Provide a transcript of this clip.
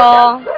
哦。